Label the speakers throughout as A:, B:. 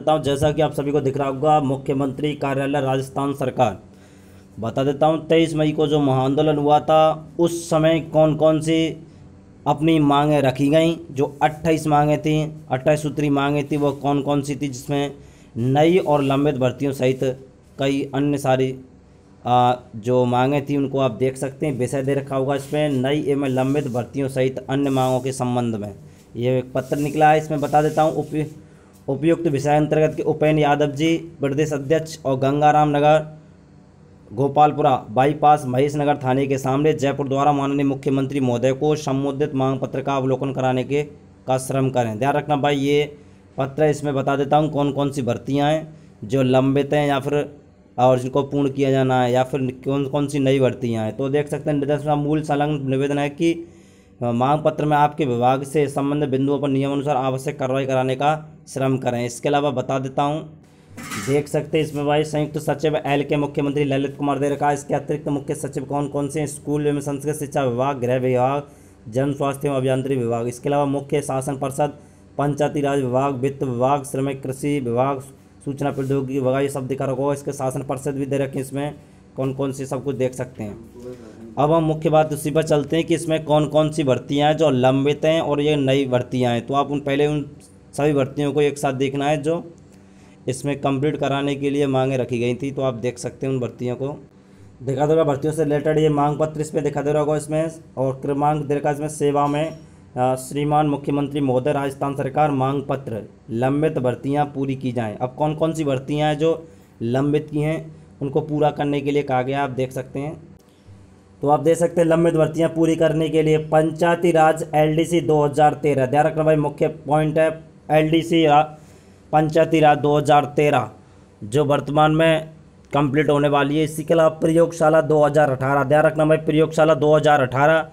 A: देता हूँ जैसा कि आप सभी को दिख रहा होगा मुख्यमंत्री कार्यालय राजस्थान सरकार। बता देता हूँ तेईस मई को जो महाआंदोलन हुआ था उस समय कौन कौन सी अपनी मांगें रखी गई जो अट्ठाईस मांगें थी अट्ठाईस सूत्री मांगें थी वो कौन कौन सी थी जिसमें नई और लंबित भर्तियों सहित कई अन्य सारी आ, जो मांगें थी उनको आप देख सकते हैं विषय दे रखा होगा इसमें नई एवं लंबित भर्तियों सहित अन्य मांगों के संबंध में। ये एक पत्र निकला है इसमें बता देता हूँ उप उपयुक्त विषय अंतर्गत के उपेन्द्र यादव जी, प्रदेश अध्यक्ष और गंगाराम नगर, गोपालपुरा बाईपास महेश नगर थाने के सामने जयपुर द्वारा माननीय मुख्यमंत्री महोदय को संबोधित मांग पत्र का अवलोकन कराने के, का श्रम करें। ध्यान रखना भाई, ये पत्र इसमें बता देता हूँ कौन कौन सी भर्तियाँ हैं, जो लंबित हैं या फिर, और जिनको पूर्ण किया जाना है, या फिर कौन कौन सी नई भर्तियाँ हैं। तो देख सकते हैं निर्देश मूल संलग्न निवेदन है कि मांग पत्र में आपके विभाग से संबंधित बिंदुओं पर नियमानुसार आवश्यक कार्रवाई कराने का श्रम करें। इसके अलावा बता देता हूँ, देख सकते हैं, इसमें भाई संयुक्त सचिव एल के मुख्यमंत्री ललित कुमार दे रखा इसके अतिरिक्त मुख्य सचिव कौन कौन से स्कूल एवं संस्कृत शिक्षा विभाग, गृह विभाग, जन स्वास्थ्य एवं अभियांत्रिक विभाग। इसके अलावा मुख्य शासन परिषद, पंचायती राज विभाग, वित्त विभाग, श्रमिक कृषि विभाग, सूचना प्रौद्योगिकी विभाग, ये सब दिखा रखा इसके शासन परिषद भी दे रखे इसमें। कौन कौन सी सब कुछ देख सकते हैं। अब हम मुख्य बात उसी पर चलते हैं कि इसमें कौन कौन सी भर्तियाँ हैं जो लंबित हैं और ये नई भर्तियाँ हैं। तो आप उन पहले उन सभी भर्तियों को एक साथ देखना है जो इसमें कंप्लीट कराने के लिए मांगे रखी गई थी। तो आप देख सकते हैं उन भर्तियों को। दिखा देगा भर्तियों से रिलेटेड ये मांग पत्र इस पर दिखा दे रहा होगा इसमें और क्रमांक दे रखा इसमें सेवा में श्रीमान मुख्यमंत्री महोदय, राजस्थान सरकार मांग पत्र, लंबित भर्तियाँ पूरी की जाएँ। अब कौन कौन सी भर्तियाँ हैं जो लंबित की हैं? उनको पूरा करने के लिए कहा गया आप देख सकते हैं। तो आप देख सकते हैं, लंबित भर्तियाँ पूरी करने के लिए पंचायती राज एलडीसी 2013 ध्यान रखना भाई, मुख्य पॉइंट है एलडीसी पंचायती राज 2013 जो वर्तमान में कंप्लीट होने वाली है। इसी के अलावा प्रयोगशाला 2018 ध्यान रखना भाई, प्रयोगशाला 2018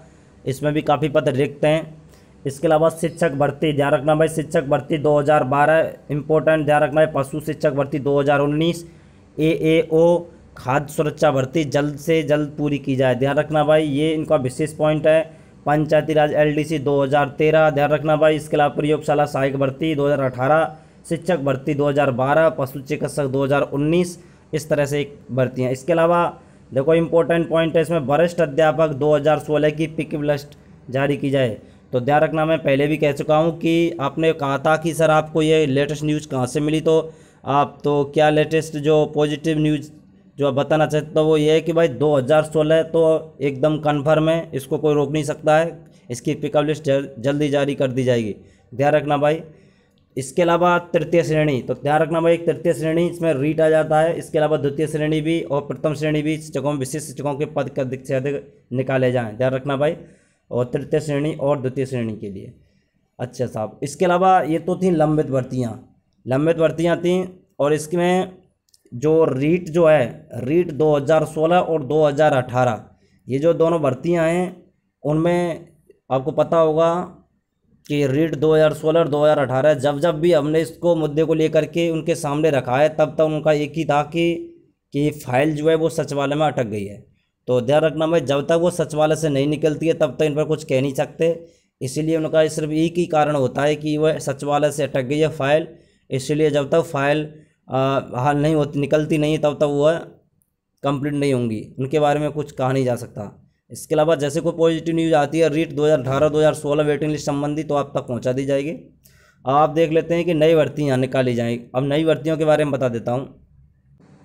A: इसमें भी काफ़ी पद रिक्त हैं। इसके अलावा शिक्षक भर्ती, ध्यान रखना भाई, शिक्षक भर्ती 2012 इंपॉर्टेंट ध्यान रखना है पशु शिक्षक भर्ती 2019 एएओ खाद्य सुरक्षा भर्ती जल्द से जल्द पूरी की जाए। ध्यान रखना भाई, ये इनका विशेष पॉइंट है। पंचायती राज एलडीसी 2013 ध्यान रखना भाई, इसके अलावा प्रयोगशाला सहायक भर्ती 2018 शिक्षक भर्ती 2012 पशु चिकित्सक 2019 इस तरह से एक भर्ती हैं। इसके अलावा देखो इंपॉर्टेंट पॉइंट है, इसमें वरिष्ठ अध्यापक 2016 की पिक लिस्ट जारी की जाए। तो ध्यान रखना, मैं पहले भी कह चुका हूँ कि आपने कहा था कि सर आपको ये लेटेस्ट न्यूज़ कहाँ से मिली तो आप तो क्या लेटेस्ट जो पॉजिटिव न्यूज़ जो आप बताना चाहते तो वो ये है कि भाई 2016 तो एकदम कन्फर्म है, इसको कोई रोक नहीं सकता है, इसकी पिकअप लिस्ट जल्दी जारी कर दी जाएगी। ध्यान रखना भाई, इसके अलावा तृतीय श्रेणी तो ध्यान रखना भाई, तृतीय श्रेणी इसमें रीट आ जाता है, इसके अलावा द्वितीय श्रेणी भी और प्रथम श्रेणी भी शिक्षकों में विशेष शिक्षकों के पद के अधिक से अधिक निकाले जाएँ। ध्यान रखना भाई, और तृतीय श्रेणी और द्वितीय श्रेणी के लिए। अच्छा साहब, इसके अलावा ये तो थी लंबित भर्तियाँ। लंबित भर्तियाँ थीं और इसमें जो रीट जो है, रीट 2016 और 2018 ये जो दोनों भर्तियाँ हैं, उनमें आपको पता होगा कि रीट 2016 और 2018 जब जब भी हमने इसको मुद्दे को लेकर के उनके सामने रखा है, तब तक उनका एक ही था कि कि फ़ाइल जो है वो सचिवालय में अटक गई है। तो ध्यान रखना भाई, जब तक वो सचिवालय से नहीं निकलती है, तब तक इन पर कुछ कह नहीं सकते। इसीलिए उनका सिर्फ़ एक ही कारण होता है कि वह सचिवालय से अटक गई है फ़ाइल। इसलिए जब तक फ़ाइल हाल नहीं होती, निकलती नहीं तब तक वह कंप्लीट नहीं होंगी। उनके बारे में कुछ कहा नहीं जा सकता। इसके अलावा जैसे कोई पॉजिटिव न्यूज़ आती है, रीट 2018 2016 वेटिंग लिस्ट संबंधी तो आप तक पहुँचा दी जाएगी। आप देख लेते हैं कि नई भर्तियाँ निकाली जाएँ। अब नई भर्तियों के बारे में बता देता हूँ।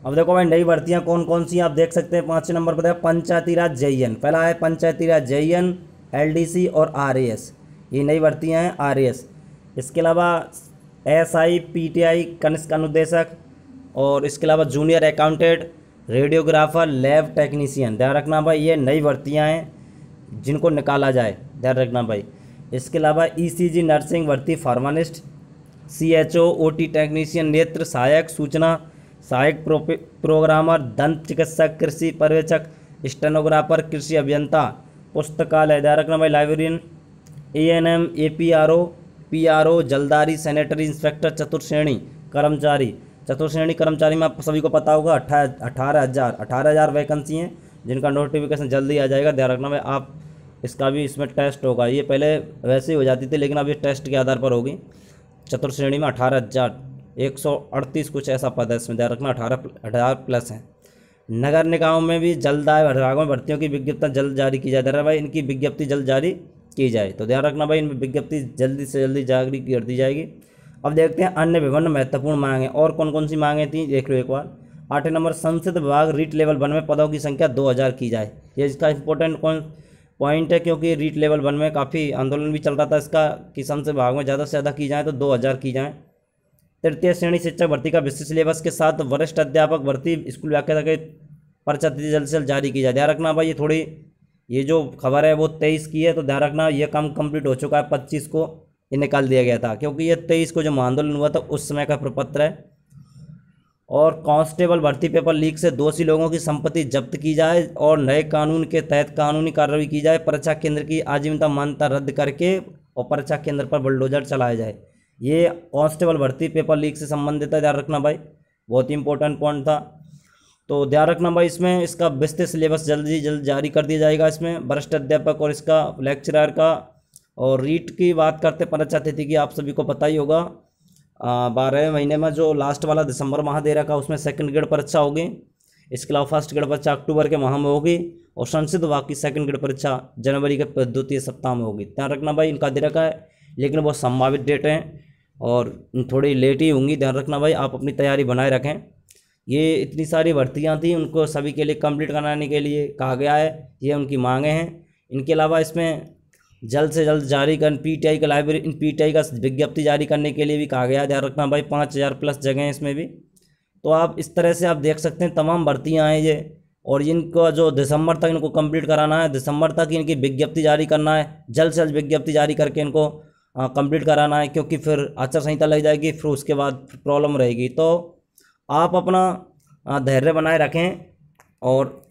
A: अब देखो भाई, नई भर्तियाँ कौन कौन सी आप देख सकते हैं, पाँच नंबर पर पंचायती राज जयन पहला है पंचायती राज जयन एल और आर ये नई भर्तियाँ हैं आर इसके अलावा S I P T I Kanishka अनुदेशक और इसके अलावा junior accountant radiographer lab technician. ध्यान रखना भाई ये नई भर्तियाँ हैं जिनको निकाला जाए। ध्यान रखना भाई। इसके अलावा ईसीजी e नर्सिंग भर्ती pharmacist C H O O T technician नेत्र सहायक सूचना सहायक प्रो, प्रोग्रामर दंत चिकित्सक कृषि पर्यवेक्षक स्टेनोग्राफर कृषि अभियंता पुस्तकालय। ध्यान रखना भाई librarian A N M A P R O PRO, जलदारी, sanitary inspector चतुर्श्रेणी कर्मचारी। चतुर्श्रेणी कर्मचारी में आप सभी को पता होगा अट्ठारह अठारह हज़ार अठारह हज़ार वैकेंसी हैं, जिनका नोटिफिकेशन जल्दी आ जाएगा। ध्यान रखना में आप इसका भी इसमें टेस्ट होगा। ये पहले वैसे ही हो जाती थी, लेकिन अब टेस्ट के आधार पर होगी। चतुर्श्रेणी में अठारह हज़ार, एक सौ अड़तीस कुछ ऐसा पद है इसमें। ध्यान रखना, अठारह अठारह प्लस है। नगर निकायों में भी जल्द आय विभागों में भर्तियों की विज्ञप्ति जल्द जारी की जाए भाई, इनकी विज्ञप्ति जल्द जारी की जाए। तो ध्यान रखना भाई, इनमें विज्ञप्ति जल्दी से जल्दी जारी कर दी जाएगी। अब देखते हैं अन्य विभिन्न महत्वपूर्ण मांगें। और कौन कौन सी मांगें थी? देख लो एक बार। आठ नंबर, संसद विभाग रीट लेवल वन में पदों की संख्या दो हज़ार की जाए। ये इसका इंपॉर्टेंट कौन पॉइंट है? क्योंकि रीट लेवल वन में काफ़ी आंदोलन भी चल रहा था इसका कि संसद विभाग में ज़्यादा से ज़्यादा की जाए तो दो हज़ार की जाए। तृतीय श्रेणी शिक्षक भर्ती का विशिष्ट सिलेबस के साथ वरिष्ठ अध्यापक भर्ती स्कूल व्याख्या के पर्चा जल्द से जल्द जारी की जाए। ध्यान रखना भाई, ये थोड़ी ये जो खबर है वो तेईस की है तो ध्यान रखना ये काम कंप्लीट हो चुका है पच्चीस को, ये निकाल दिया गया था, क्योंकि ये तेईस को जो आंदोलन हुआ था, उस समय का प्रपत्र है। और कांस्टेबल भर्ती पेपर लीक से दोषी लोगों की संपत्ति जब्त की जाए और नए कानून के तहत कानूनी कार्रवाई की जाए, परीक्षा केंद्र की आजीविका मान्यता रद्द करके और परीक्षा केंद्र पर बुलडोजर चलाया जाए। ये कांस्टेबल भर्ती पेपर लीक से संबंधित है, ध्यान रखना भाई, बहुत ही इंपॉर्टेंट पॉइंट था। तो ध्यान रखना भाई, इसमें इसका विस्तृत सिलेबस जल्दी, जल्द जारी कर दिया जाएगा इसमें। वरिष्ठ अध्यापक और इसका लेक्चरर का। और रीट की बात करते परीक्षा तिथि की आप सभी को पता ही होगा बारह महीने में जो लास्ट वाला दिसंबर माह दे रखा, उसमें सेकंड ग्रेड परीक्षा होगी। इसके अलावा फ़र्स्ट ग्रेड परीक्षा अक्टूबर के माह में होगी और संसद विभाग की सेकंड ग्रेड परीक्षा जनवरी के द्वितीय सप्ताह में होगी। ध्यान रखना भाई, इनका दे रखा है, लेकिन बहुत संभावित डेट हैं और थोड़ी लेट ही होंगी। ध्यान रखना भाई, आप अपनी तैयारी बनाए रखें। ये इतनी सारी भर्तियाँ थी उनको सभी के लिए कंप्लीट कराने के लिए कहा गया है, ये उनकी मांगें हैं। इनके अलावा इसमें जल्द से जल्द जारी कर पीटीआई का लाइब्रेरी पीटीआई का विज्ञप्ति जारी करने के लिए भी कहा गया है। ध्यान रखना भाई, पाँच हज़ार प्लस जगह हैं इसमें भी। तो आप इस तरह से आप देख सकते हैं, तमाम भर्तियाँ हैं ये। और इनको जो दिसंबर तक इनको कंप्लीट कराना है, दिसंबर तक इनकी विज्ञप्ति जारी करना है, जल्द से जल्द विज्ञप्ति जारी करके इनको कंप्लीट कराना है, क्योंकि फिर आचार संहिता लग जाएगी, फिर उसके बाद प्रॉब्लम रहेगी। तो आप अपना धैर्य बनाए रखें और